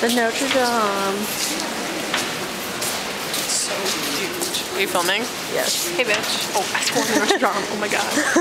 The Notre Dame. So huge. Are you filming? Yes. Hey, bitch. Oh, I scored Notre Dame. Oh my god.